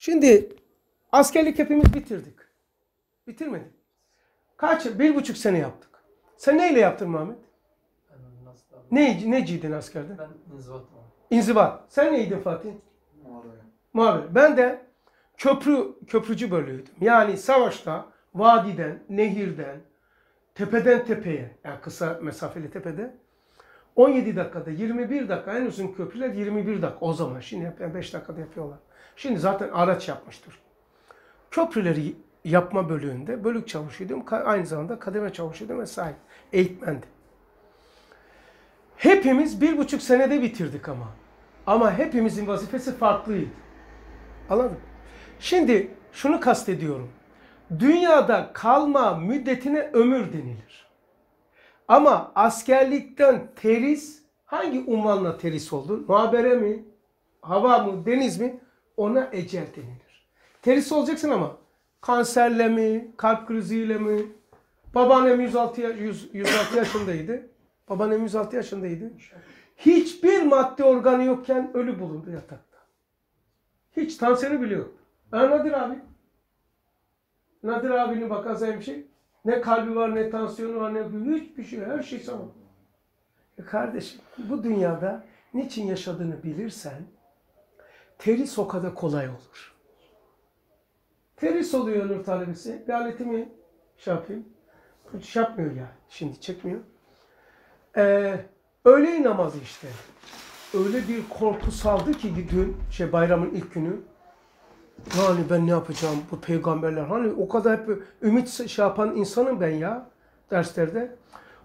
Şimdi askerlik hepimiz bitirdik. Bitirmedik. Kaç? Bir buçuk sene yaptık. Sen neyle yaptın Muhammed? Abi? Ne, neciydin askerde? Ben inzibat. İnzibat. Sen neydin Fatih? Muharebe. Muhabir. Ben de köprü köprücü bölüydüm. Yani savaşta vadiden, nehirden, tepeden tepeye, yani kısa mesafeli tepede 17 dakikada, 21 dakika en uzun köprüler 21 dakika o zaman. Şimdi yap- 5 dakikada yapıyorlar. Şimdi zaten araç yapmıştır. Köprüleri yapma bölüğünde bölük. Ka- Aynı zamanda kademe çavuşuydum vesaire. Eğitmendim. Hepimiz bir buçuk senede bitirdik ama. Ama hepimizin vazifesi farklıydı. Anladın? Şimdi şunu kastediyorum. Dünyada kalma müddetine ömür denilir. Ama askerlikten teris hangi unvanla teris oldun? Muhabere mi? Hava mı? Deniz mi? Ona ecel denilir. Teris olacaksın ama kanserle mi? Kalp kriziyle mi? Babaannem 106, ya- 100 106 yaşındaydı. Babaannem 106 yaşındaydı. Hiçbir madde organı yokken ölü bulundu yatakta. Hiç tansiyonu biliyor. Ha Nadir abi. Nadir abinin vakası bir şey. Ne kalbi var ne tansiyonu var ne hiçbir şey. Her şey tamam. E kardeşim bu dünyada niçin yaşadığını bilirsen teris o kadar kolay olur. Teris oluyor Nur talebesi. Bir aletimi şey yapayım. Şey yapmıyor ya. Şimdi çekmiyor. Ee, öğle namazı işte. Öyle bir korku saldı ki dün şey bayramın ilk günü. Yani ben ne yapacağım bu peygamberler hani o kadar hep ümit şey yapan insanım ben ya derslerde.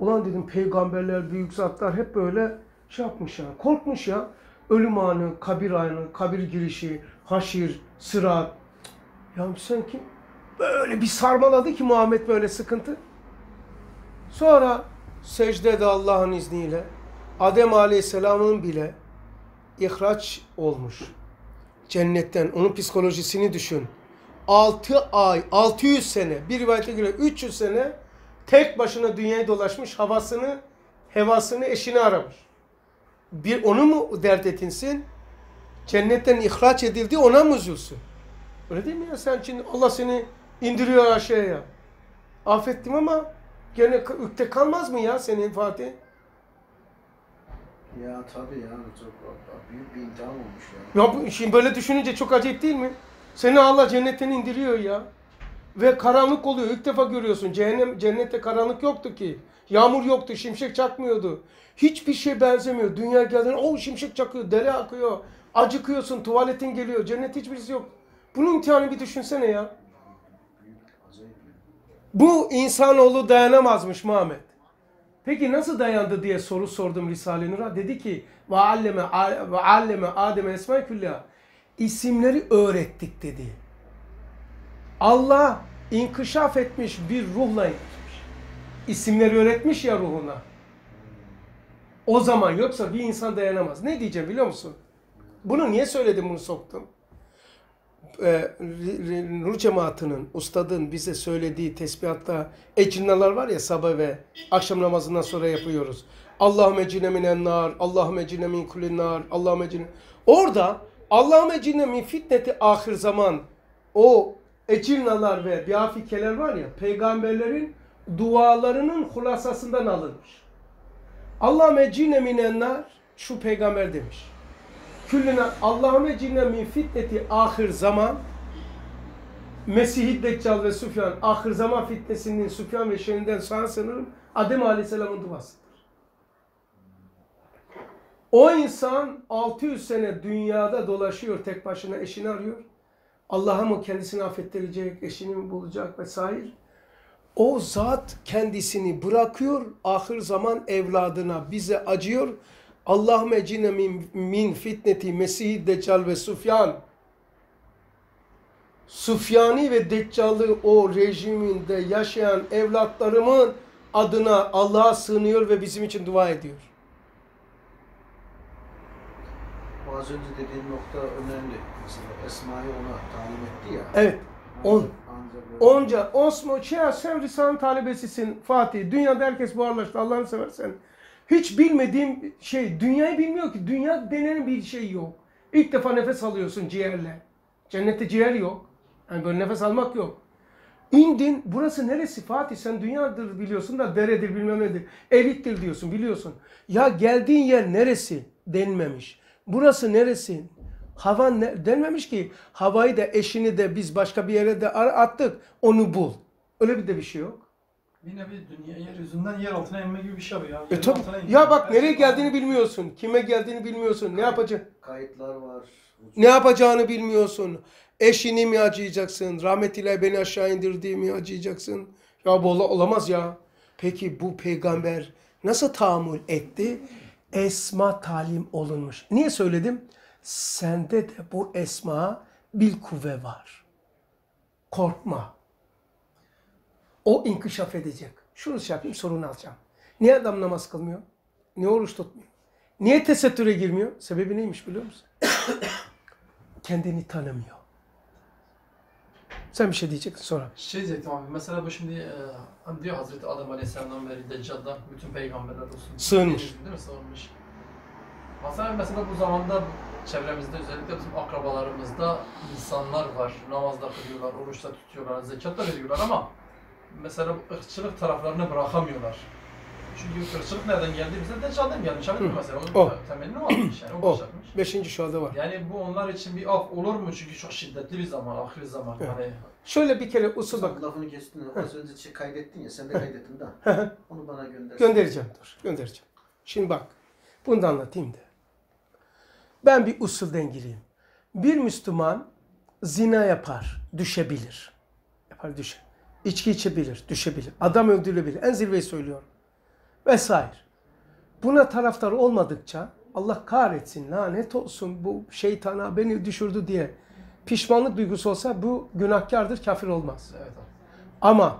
Ulan dedim peygamberler, büyük zatlar hep böyle şey yapmış ya, korkmuş ya. Ölüm anı, kabir anı, kabir girişi, haşir, sırat. Ya sen kim? Böyle bir sarmaladı ki Muhammed böyle sıkıntı. Sonra secdede Allah'ın izniyle Adem Aleyhisselam'ın bile ihraç olmuş. Cennetten. Onun psikolojisini düşün. 6 ay, 600 sene, bir rivayete göre 300 sene tek başına dünyayı dolaşmış, havasını, hevasını, eşini aramış. Bir onu mu dert etinsin? Cennetten ihraç edildi, ona mı üzülsün? Öyle değil mi ya? Sen şimdi Allah seni indiriyor aşağıya. Affettim ama gene ükte kalmaz mı ya senin Fatih? Ya tabii ya çok büyük bir imtihan olmuş ya. Ya bu şimdi böyle düşününce çok acayip değil mi? Seni Allah cennetten indiriyor ya. Ve karanlık oluyor. İlk defa görüyorsun. Cehennem, cennette karanlık yoktu ki. Yağmur yoktu. Şimşek çakmıyordu. Hiçbir şey benzemiyor. Dünya geldiğinde o şimşek çakıyor. Dere akıyor. Acıkıyorsun. Tuvaletin geliyor. Cennet hiçbirisi yok. Bunun imtihanı bir düşünsene ya. Bu insanoğlu dayanamazmış Muhammed. Peki nasıl dayandı diye soru sordum Risale-i Nur'a. Dedi ki ve alleme ve alleme Adem'e esma külliha. İsimleri öğrettik dedi. Allah inkişaf etmiş bir ruhla etmiş. İsimleri öğretmiş ya ruhuna. O zaman yoksa bir insan dayanamaz. Ne diyeceğim biliyor musun? Bunu niye söyledim bunu soktum? e, Nur cemaatinin, ustadın bize söylediği tesbihatta ecrinalar var ya sabah ve akşam namazından sonra yapıyoruz. Allahümme cine minen nar, Allahümme cine min kullin nar, Allahümme cine... Orada Allahümme cine min fitneti ahir zaman o ecrinalar ve biafikeler var ya peygamberlerin dualarının hulasasından alınmış. Allahümme cine minen nar şu peygamber demiş. Küllüne Allahümme cinne min fitneti ahir zaman Mesih-i Deccal ve Süfyan ahir zaman fitnesinin Süfyan ve şerrinden sana sınırım Adem Aleyhisselam'ın duasıdır. O insan 600 sene dünyada dolaşıyor tek başına eşini arıyor. Allah'a mı kendisini affettirecek, eşini mi bulacak vesaire. O zat kendisini bırakıyor, ahir zaman evladına bize acıyor. Allahümme cine min, min fitneti Mesih Deccal ve Sufyan. Sufyani ve Deccal'ı o rejiminde yaşayan evlatlarımın adına Allah'a sığınıyor ve bizim için dua ediyor. O az önce dediğin nokta önemli. Mesela Esma'yı ona talim etti ya. Evet. On. Onca Osmo Çea sen Risale'nin talebesisin Fatih. Dünyada herkes buharlaştı Allah'ını seversen. Hiç bilmediğim şey dünyayı bilmiyor ki. Dünya denen bir şey yok. İlk defa nefes alıyorsun ciğerle. Cennette ciğer yok. Yani böyle nefes almak yok. İndin. Burası neresi Fatih? Sen dünyadır biliyorsun da deredir bilmem nedir. Elittir diyorsun biliyorsun. Ya geldiğin yer neresi? Denmemiş. Burası neresi? Hava ne? denmemiş ki havayı da eşini de biz başka bir yere de attık. Onu bul. Öyle bir de bir şey yok. Bir nevi dünya yeryüzünden yer altına inme gibi bir şey abi ya. E Yerin tabii. altına inme. Ya bak Her nereye şey geldiğini bilmiyorsun. Kime geldiğini bilmiyorsun. Ne yapacak? Kayıtlar var. Ne yapacağını bilmiyorsun. Eşini mi acıyacaksın? Rahmetiyle beni aşağı indirdiği mi acıyacaksın? Ya bu ola- olamaz ya. Peki bu peygamber nasıl tahammül etti? Esma talim olunmuş. Niye söyledim? Sende de bu esma bil kuvve var. Korkma. O inkişaf edecek. Şunu şey yapayım sorunu alacağım. Niye adam namaz kılmıyor? Niye oruç tutmuyor? Niye tesettüre girmiyor? Sebebi neymiş biliyor musun? kendini tanımıyor. Sen bir şey diyeceksin sonra. Şey diyecektim abi mesela bu şimdi e, hani diyor Hazreti Adem Aleyhisselam'dan beri Deccal'dan bütün peygamberler olsun. Sığınmış. Değil mi? Sığınmış. Aslında mesela bu zamanda çevremizde özellikle bizim akrabalarımızda insanlar var. Namazda kılıyorlar, oruçta tutuyorlar, zekat da veriyorlar ama mesela bu ırkçılık taraflarını bırakamıyorlar. Çünkü ırkçılık nereden geldi? Bize Deccal'den gelmiş. Abi Hı. mesela onun O. temelini o atmış yani. O O. başlatmış. Beşinci şuada var. Yani bu onlar için bir af olur mu? Çünkü çok şiddetli bir zaman, ahir zaman. Evet. Hani Şöyle bir kere usul bak. Lafını kestin. Az önce şey kaydettin ya. Sen de kaydettin da. Onu bana gönder. Göndereceğim dur. Göndereceğim. Şimdi bak. Bunu da anlatayım da. Ben bir usulden gireyim. Bir Müslüman zina yapar, düşebilir. Yapar, düşer. İçki içebilir, düşebilir. Adam öldürülebilir. En zirveyi söylüyorum. Vesaire. Buna taraftar olmadıkça Allah kahretsin, lanet olsun bu şeytana beni düşürdü diye pişmanlık duygusu olsa bu günahkardır, kafir olmaz. evet. Ama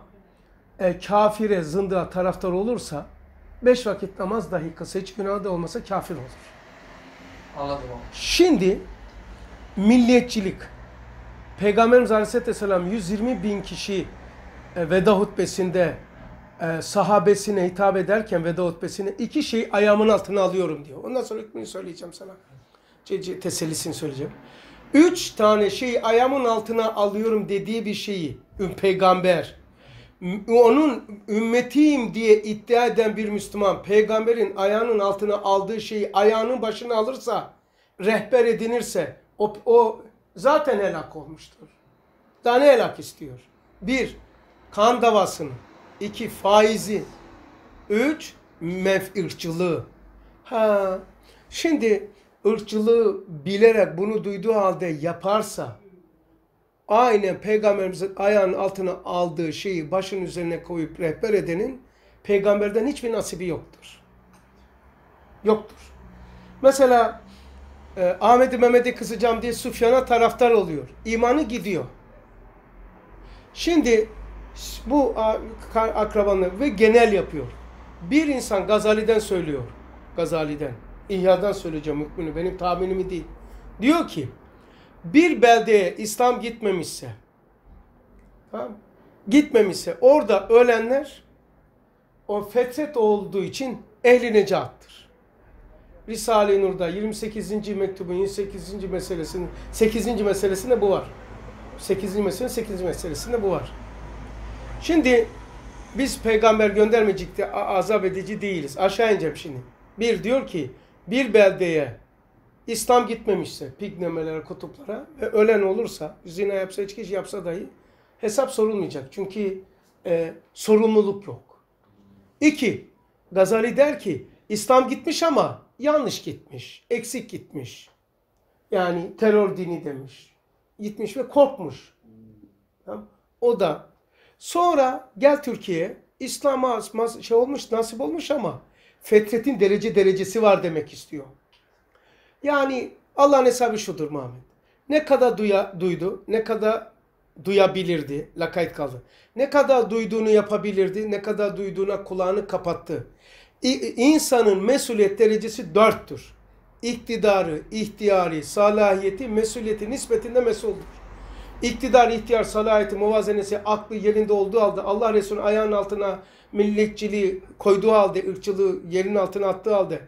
e, kafire, zındığa taraftar olursa beş vakit namaz dahi kılsa hiç günah da olmasa kafir olur. Anladım. Şimdi milliyetçilik. Peygamberimiz Aleyhisselatü Vesselam 120 bin kişi e, veda hutbesinde e, sahabesine hitap ederken veda hutbesine iki şey ayağımın altına alıyorum diyor. Ondan sonra hükmünü söyleyeceğim sana. Ce- Tesellisini söyleyeceğim. Üç tane şeyi ayağımın altına alıyorum dediği bir şeyi peygamber onun ümmetiyim diye iddia eden bir Müslüman peygamberin ayağının altına aldığı şeyi ayağının başına alırsa rehber edinirse o, o zaten helak olmuştur. Daha ne helak istiyor? Bir, kan davasını. İki faizi. Üç, mef ırkçılığı. Ha, şimdi ırkçılığı bilerek bunu duyduğu halde yaparsa aynen peygamberimizin ayağının altına aldığı şeyi başın üzerine koyup rehber edenin peygamberden hiçbir nasibi yoktur. Yoktur. Mesela e, Ahmet'i Mehmet'i kısacağım diye Sufyan'a taraftar oluyor. İmanı gidiyor. Şimdi bu a- ka- akrabanı ve genel yapıyor. Bir insan Gazali'den söylüyor. Gazali'den. İhya'dan söyleyeceğim hükmünü. Benim tahminimi değil. Diyor ki bir beldeye İslam gitmemişse tamam, gitmemişse orada ölenler o fetret olduğu için ehli necattır. Risale-i Nur'da 28. mektubun 28. meselesinin 8. meselesinde bu var. 8. meselenin 8. meselesinde bu var. Şimdi biz peygamber göndermecikte a- azap edici değiliz. Aşağı ineceğim şimdi. Bir diyor ki bir beldeye İslam gitmemişse piknemelere, kutuplara ve ölen olursa, zina yapsa, içki yapsa dahi hesap sorulmayacak. Çünkü e, sorumluluk yok. İki, Gazali der ki İslam gitmiş ama yanlış gitmiş, eksik gitmiş. Yani terör dini demiş. Gitmiş ve korkmuş. O da sonra gel Türkiye İslam'a şey olmuş nasip olmuş ama fetretin derece derecesi var demek istiyor. Yani Allah'ın hesabı şudur Muhammed. Ne kadar duya, duydu, ne kadar duyabilirdi, lakayt kaldı. Ne kadar duyduğunu yapabilirdi, ne kadar duyduğuna kulağını kapattı. İnsanın mesuliyet derecesi dörttür. İktidarı, ihtiyari, salahiyeti, mesuliyeti nispetinde mesuldür. İktidar, ihtiyar, salahiyeti, muvazenesi, aklı yerinde olduğu halde Allah Resulü'nün ayağının altına milletçiliği koyduğu halde, ırkçılığı yerin altına attığı halde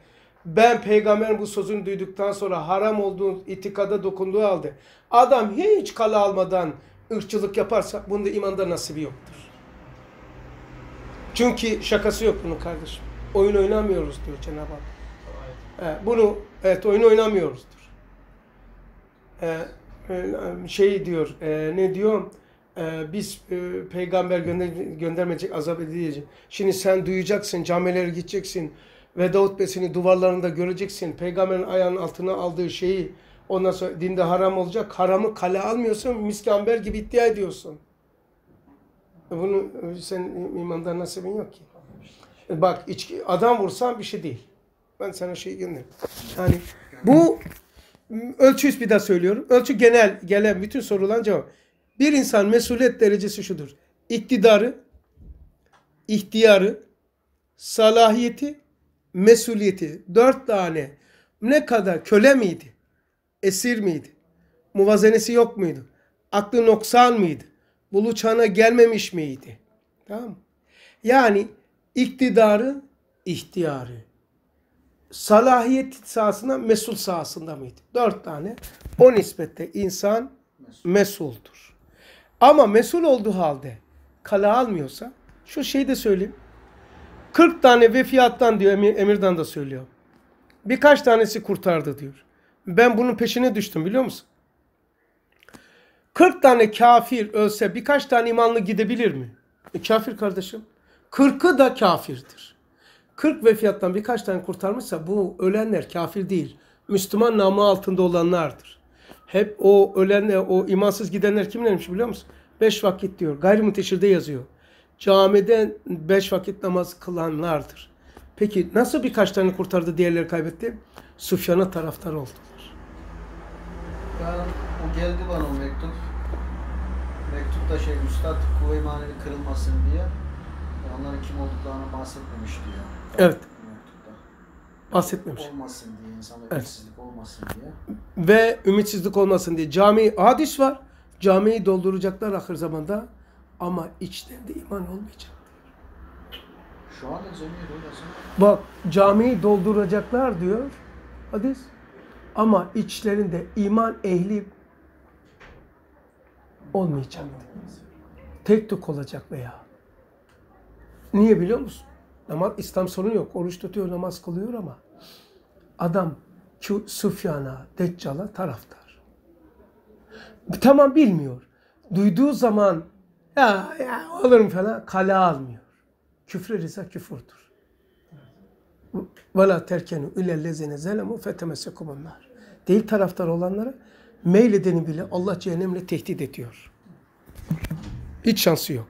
Ben peygamberin bu sözünü duyduktan sonra haram olduğu itikada dokunduğu halde adam hiç kala almadan ırkçılık yaparsa bunda imanda nasibi yoktur. Çünkü şakası yok bunun kardeşim. Oyun oynamıyoruz diyor Cenab-ı Hak. He, bunu evet oyun oynamıyoruzdur. Ee, e, şey diyor e, ne diyor E, biz e, peygamber gönder, göndermeyecek azap edileceğiz. Şimdi sen duyacaksın camilere gideceksin veda hutbesini duvarlarında göreceksin. Peygamberin ayağının altına aldığı şeyi ondan sonra dinde haram olacak. Haramı kale almıyorsun miskamber gibi iddia ediyorsun. Bunu sen imandan nasibin yok ki. Bak içki, adam vursan bir şey değil. Ben sana şey gönderirim. Yani bu ölçü bir daha söylüyorum. Ölçü genel gelen bütün sorulan cevap. Bir insan mesuliyet derecesi şudur. İktidarı, ihtiyarı, salahiyeti, mesuliyeti. Dört tane. Ne kadar köle miydi? Esir miydi? Muvazenesi yok muydu? Aklı noksan mıydı? Bulu gelmemiş miydi? Tamam? Yani iktidarı, ihtiyarı, salahiyet sahasında, mesul sahasında mıydı? Dört tane. O nispette insan Mesul. mesuldur. Ama mesul olduğu halde kala almıyorsa, şu şeyi de söyleyeyim. 40 tane vefiyattan diyor Emir, Emirdan da söylüyor. Birkaç tanesi kurtardı diyor. Ben bunun peşine düştüm biliyor musun? 40 tane kafir ölse birkaç tane imanlı gidebilir mi? E, kafir kardeşim. 40'ı da kafirdir. 40 vefiyattan birkaç tane kurtarmışsa bu ölenler kafir değil. Müslüman namı altında olanlardır. Hep o ölenler, o imansız gidenler kimlermiş biliyor musun? Beş vakit diyor. Gayrimuteşirde yazıyor. Camide beş vakit namaz kılanlardır. Peki nasıl birkaç tane kurtardı diğerleri kaybetti? Sufyan'a taraftar oldular. Yani o geldi bana o mektup. Mektupta şey Üstad kuvve-i manevi kırılmasın diye onların kim olduklarını bahsetmemiş diyor. Evet. Bahsetmemiş. Olmasın diye, insanda Evet. ümitsizlik olmasın diye. Ve ümitsizlik olmasın diye. Cami, hadis var. Camiyi dolduracaklar ahir zamanda. Ama içlerinde iman olmayacak. Şu anda cemiyet öylesi. Bak camiyi dolduracaklar diyor hadis. Ama içlerinde iman ehli olmayacak. Tek tük olacak veya. Niye biliyor musun? Namaz, İslam sorun yok. Oruç tutuyor, namaz kılıyor ama adam Süfyan'a, Deccal'a taraftar. Tamam bilmiyor. Duyduğu zaman ya, ya olurum falan kale almıyor. Küfre rıza küfurdur. Ve la terkenu ilellezine zelemu fetemessekumunlar. Değil taraftar olanlara meyledeni bile Allah cehennemle tehdit ediyor. Hiç şansı yok.